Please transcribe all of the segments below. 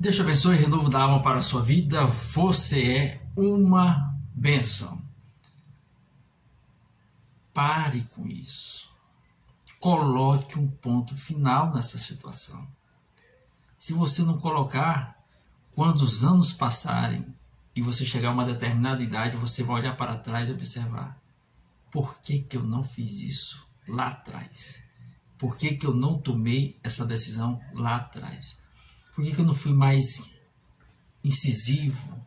Deus te abençoe, renovo da alma para a sua vida. Você é uma bênção. Pare com isso. Coloque um ponto final nessa situação. Se você não colocar, quando os anos passarem e você chegar a uma determinada idade, você vai olhar para trás e observar: por que, que eu não fiz isso lá atrás? Por que, que eu não tomei essa decisão lá atrás? Por que, que eu não fui mais incisivo,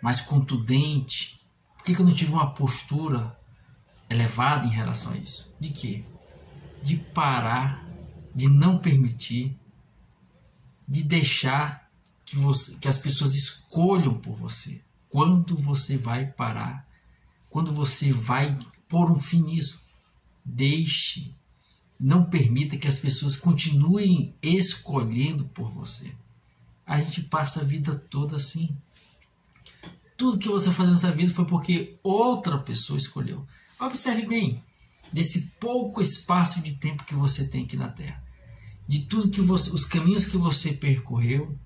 mais contundente? Por que, que eu não tive uma postura elevada em relação a isso? De quê? De parar, de não permitir, de deixar que, você, que as pessoas escolham por você. Quando você vai parar, quando você vai pôr um fim nisso, deixe não permita que as pessoas continuem escolhendo por você. A gente passa a vida toda assim. Tudo que você faz nessa vida foi porque outra pessoa escolheu. Observe bem, desse pouco espaço de tempo que você tem aqui na Terra, de tudo que você, os caminhos que você percorreu,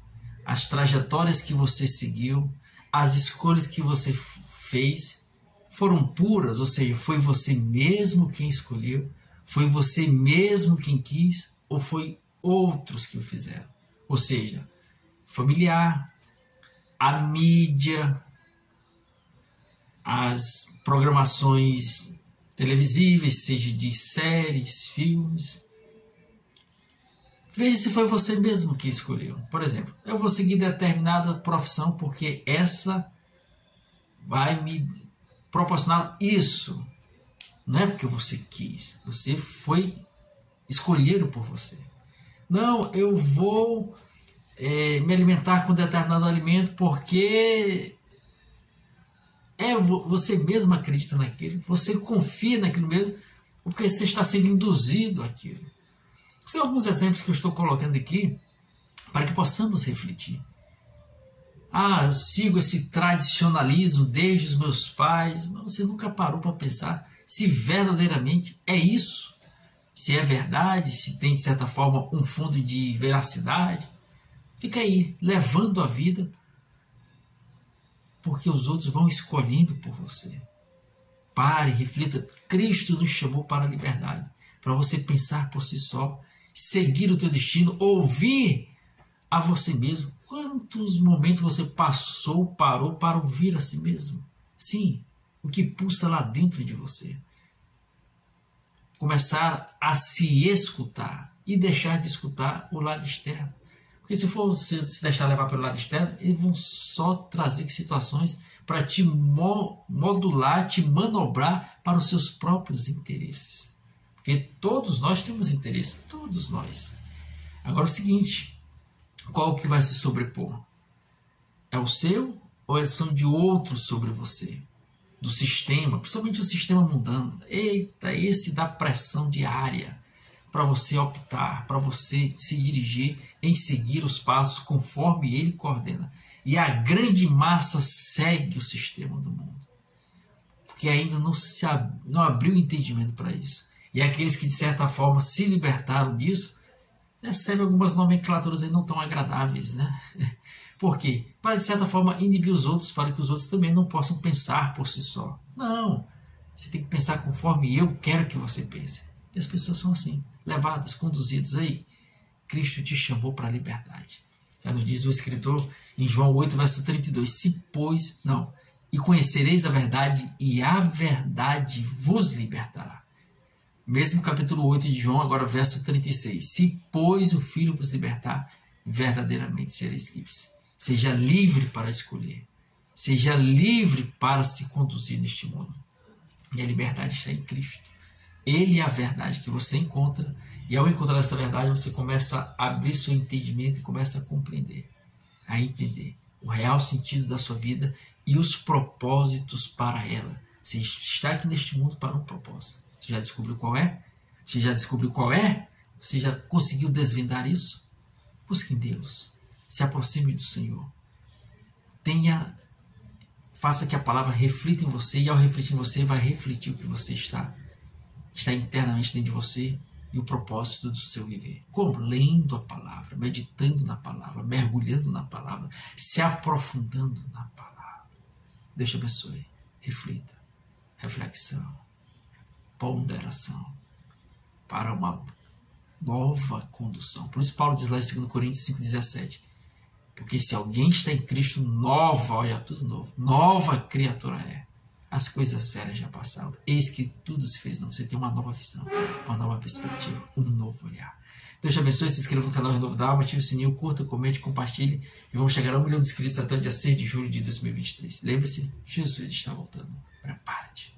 as trajetórias que você seguiu, as escolhas que você fez, foram puras, ou seja, foi você mesmo quem escolheu foi você mesmo quem quis ou foi outros que o fizeram? Ou seja, familiar, a mídia, as programações televisíveis, seja de séries, filmes. Veja se foi você mesmo que escolheu. Por exemplo, eu vou seguir determinada profissão porque essa vai me proporcionar isso. Não é porque você quis, você foi escolhido por você. Não, eu vou é, me alimentar com determinado alimento porque é você mesmo acredita naquilo, você confia naquilo mesmo, porque você está sendo induzido àquilo. São alguns exemplos que eu estou colocando aqui para que possamos refletir. Ah, eu sigo esse tradicionalismo desde os meus pais, mas você nunca parou para pensar se verdadeiramente é isso, se é verdade, se tem de certa forma um fundo de veracidade. Fica aí, levando a vida, porque os outros vão escolhendo por você. Pare, reflita. Cristo nos chamou para a liberdade, para você pensar por si só, seguir o teu destino, ouvir a você mesmo. Quantos momentos você passou, parou para ouvir a si mesmo? Sim, o que pulsa lá dentro de você. Começar a se escutar e deixar de escutar o lado externo. Porque se for você se deixar levar pelo lado externo, eles vão só trazer situações para te modular, te manobrar para os seus próprios interesses. Porque todos nós temos interesse, todos nós. Agora o seguinte, qual que vai se sobrepor? É o seu ou são de outros sobre você? Do sistema, principalmente o sistema mudando. Eita, esse dá pressão diária para você optar, para você se dirigir em seguir os passos conforme ele coordena. E a grande massa segue o sistema do mundo. Porque ainda não, se ab não abriu entendimento para isso. E aqueles que de certa forma se libertaram disso recebem algumas nomenclaturas aí não tão agradáveis, né? Por quê? Para, de certa forma, inibir os outros, para que os outros também não possam pensar por si só. Não. Você tem que pensar conforme eu quero que você pense. E as pessoas são assim, levadas, conduzidas aí. Cristo te chamou para a liberdade. Já nos diz o escritor em João 8, verso 32. Se, pois, não, e conhecereis a verdade, e a verdade vos libertará. Mesmo capítulo 8 de João, agora verso 36. Se, pois, o Filho vos libertar, verdadeiramente sereis livres. Seja livre para escolher. Seja livre para se conduzir neste mundo. E a liberdade está em Cristo. Ele é a verdade que você encontra. E ao encontrar essa verdade, você começa a abrir seu entendimento e começa a compreender, a entender o real sentido da sua vida e os propósitos para ela. Você está aqui neste mundo para um propósito. Você já descobriu qual é? Você já descobriu qual é? Você já conseguiu desvendar isso? Busque em Deus se aproxime do Senhor. Tenha, faça que a palavra reflita em você e ao refletir em você vai refletir o que você está está internamente dentro de você e o propósito do seu viver. Como? Lendo a palavra, meditando na palavra, mergulhando na palavra, se aprofundando na palavra. Deus te abençoe. Reflita. Reflexão. Ponderação. Para uma nova condução. Por isso Paulo diz lá em 2 Coríntios 5,17. Porque se alguém está em Cristo, nova, olha tudo novo, nova criatura é. As coisas velhas já passaram. Eis que tudo se fez novo. Você tem uma nova visão, uma nova perspectiva, um novo olhar. Deus te abençoe. Se inscreva no canal Renovo da Alma, ative o sininho, curta, comente, compartilhe. E vamos chegar a um milhão de inscritos até o dia 6 de julho de 2023. Lembre-se, Jesus está voltando. Prepare.